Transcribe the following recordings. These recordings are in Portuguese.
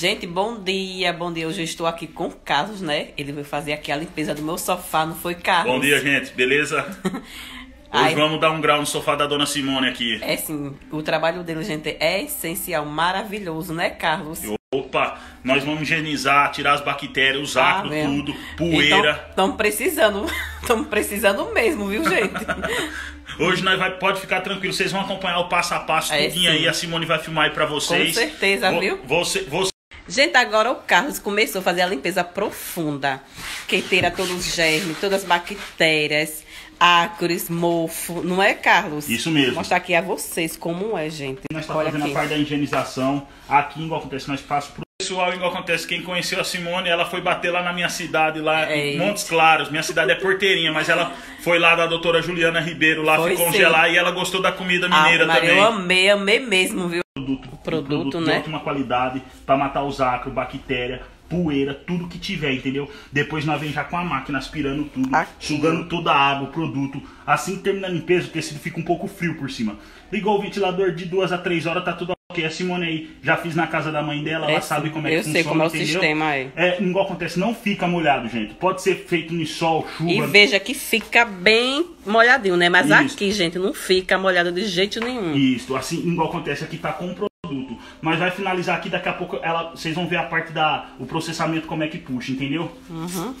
Gente, bom dia, bom dia. Hoje eu estou aqui com o Carlos, né? Ele vai fazer aqui a limpeza do meu sofá, não foi, Carlos? Bom dia, gente. Beleza? Hoje Ai. vamos dar um grau no sofá da dona Simone aqui. É sim, o trabalho dele, gente, é essencial, maravilhoso, né, Carlos? Opa, nós vamos higienizar, tirar as bactérias, os ácaros, vendo? tudo, poeira. Estamos precisando, estamos precisando mesmo, viu, gente? Hoje nós vai, pode ficar tranquilo, vocês vão acompanhar o passo a passo, É, tudinho sim. aí, a Simone vai filmar aí pra vocês. Com certeza, Vo- viu? Você, você, Gente, agora o Carlos começou a fazer a limpeza profunda, que tira todos os germes, todas as bactérias, ácaros, mofo, não é, Carlos? Isso mesmo. Mostrar aqui a vocês como é, gente. nós Olha fazendo aqui. a parte da higienização. Aqui, igual acontece, nós pro pessoal, igual acontece, quem conheceu a Simone, ela foi bater lá na minha cidade, lá em Eita. Montes Claros. Minha cidade é Porteirinha, mas ela foi lá da doutora Juliana Ribeiro, lá Foi ficou congelar e ela gostou da comida Ah, mineira Maria, também. eu amei, amei mesmo, viu? produto, produto, de né? ótima qualidade para matar os ácaros, bactéria, poeira, tudo que tiver, entendeu? Depois nós vem já com a máquina aspirando tudo, Aqui. sugando toda a água, o produto. Assim que termina a limpeza, o tecido fica um pouco frio por cima. Ligou o ventilador de duas a três horas, tá tudo A Simone aí já fiz na casa da mãe dela, ela É, sabe sim. como é que Eu funciona. sei como é o entendeu? sistema aí. É, igual acontece, não fica molhado, gente. Pode ser feito no sol, chuva. E veja que fica bem molhadinho, né? Mas Isso. aqui, gente, não fica molhado de jeito nenhum. Isso, assim, igual acontece aqui, tá com o produto. Mas vai finalizar aqui, daqui a pouco ela, vocês vão ver a parte da o processamento, como é que puxa, entendeu? Uhum.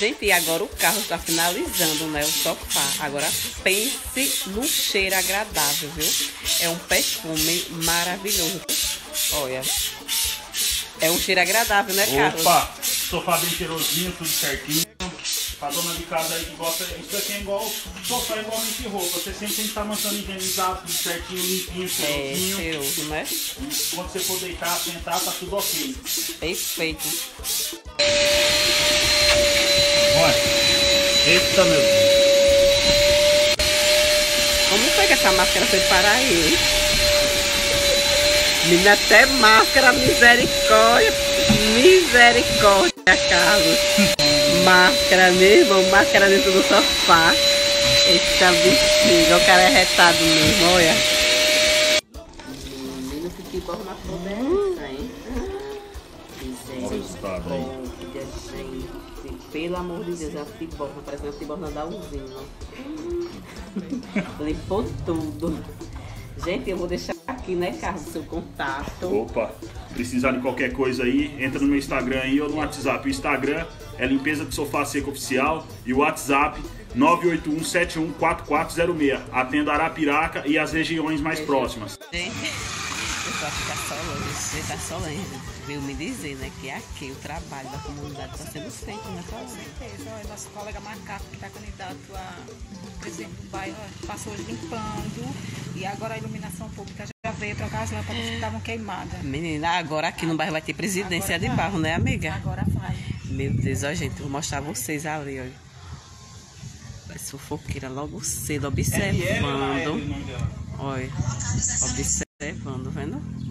Gente, e agora o carro está finalizando, né? O sofá. Agora pense no cheiro agradável, viu? É um perfume maravilhoso. Olha. É um cheiro agradável, né, Carlos? Opa, sofá bem cheirosinho, tudo certinho. Pra dona de casa aí que gosta, isso aqui é igual sofá, é igualmente roupa. Você sempre tem que estar mantendo higienizado, tudo certinho, limpinho, É, cheirosinho. cheiroso, né? Quando você for deitar, sentar, tá tudo ok. Perfeito. Olha, eita meu Deus. Como foi que essa máscara foi parar aí? Menina, até máscara, misericórdia. Misericórdia, Carlos. Máscara mesmo, máscara dentro do sofá. Eita bexiga, o cara é retado mesmo, olha. Menino, que borra na hein? Olha o resultado aí. Misericórdia, gente. Pelo amor de Deus, é a tiborna, parece uma tiborna da usina. Limpou tudo. Gente, eu vou deixar aqui, né, Carlos, seu contato. Opa, precisar de qualquer coisa aí, entra no meu Instagram aí ou no WhatsApp. O Instagram é Limpeza de Sofá Seco Oficial e o WhatsApp 981714406. Atendo Arapiraca e as regiões mais próximas. Só longe, você tá só longe. Veio me dizer, né, que aqui o trabalho da comunidade está sendo feito, né, Com certeza. Olha, nosso colega Macaco, que está candidato a presidente do bairro, passou hoje limpando. E agora a iluminação pública já veio trocar as lâmpadas que estavam queimadas. Menina, agora aqui no bairro vai ter presidência Agora de vai. barro, né, amiga? Agora vai. Meu Deus, ó, gente, vou mostrar vocês ali, olha. Essa fofoqueira logo cedo, observando. Olha, observando, vendo?